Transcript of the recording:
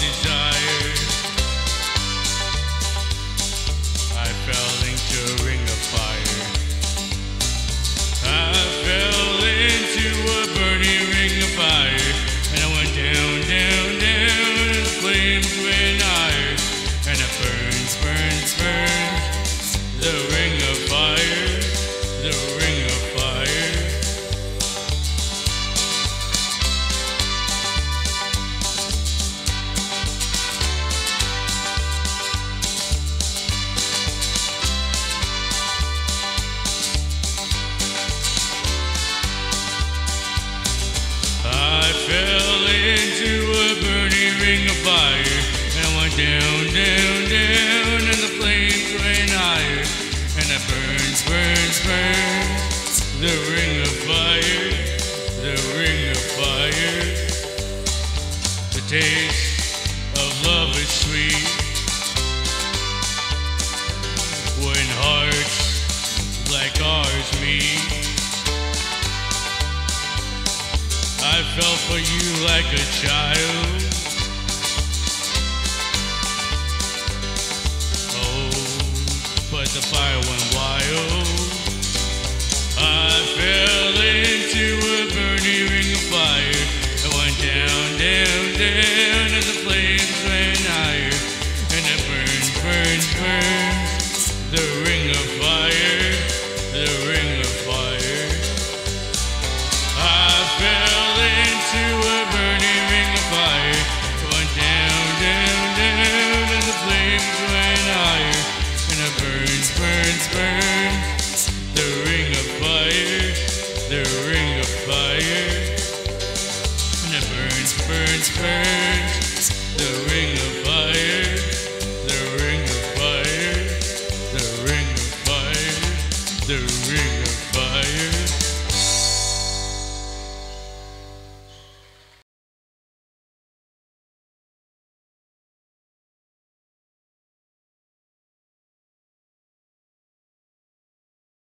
Design. Fell into a burning ring of fire and went down, down, down, and the flames ran higher. And it burns, burns, burns. The ring I fell for you like a child. Oh, but the fire went wild. I fell into a burning ring of fire. I went down, down, down, and the flames ran higher. And it burns, burns, burns. burns, burns, burns. The ring of fire, the ring of fire. And it burns, burns, burns. The ring of fire, the ring of fire, the ring of fire, the ring of fire.